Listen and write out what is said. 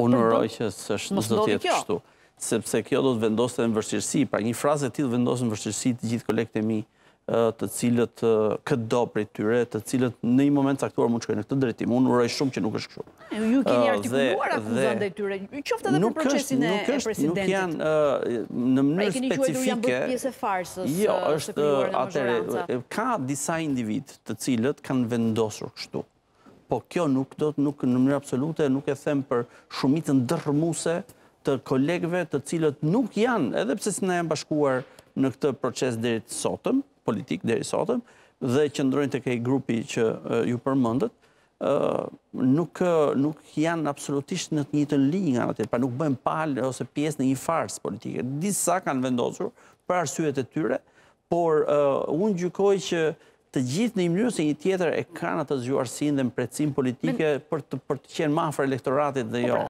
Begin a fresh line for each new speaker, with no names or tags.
Unë uroj që s'do të jetë kështu, sepse kjo do të vendoste në vështirësi, pra një frazë e tillë vendos në vështirësi të gjithë kolegët e mi, të cilët këdo prej tyre, të cilët në një moment të caktuar mund të shkojnë në këtë drejtim. Unë uroj shumë që nuk është kështu.
Ju keni artikuluar akuzën ndaj tyre, qoftë edhe për procesin e presidentit.
Nuk janë në mënyrë specifike. Pra e keni
quajtur janë bërë pjesë e farsës.
Jo, është atëherë ka disa individë të cilët kanë vendosur kështu. Po kjo nuk do nuk në mënyrë absolute nuk e them për shumicën dërrmuese të kolegëve të cilët nuk janë, edhe pse s'na janë bashkuar në këtë proces deri sot, politik deri sot, dhe qëndrojnë tek ai grupi që ju përmendët, nuk, nuk janë absolutisht në të njëtën linjë nga në tjetë, pra nuk bëhen palë ose pjesë në një farsë politike. Disa kanë vendosur për arsyet e tyre, por unë gjykoj që Të gjithë në një mënyrë ose një tjetër e kanë atë zgjuarsinë dhe mprehtësinë politike për të për të qenë më afër elektoratit dhe jo.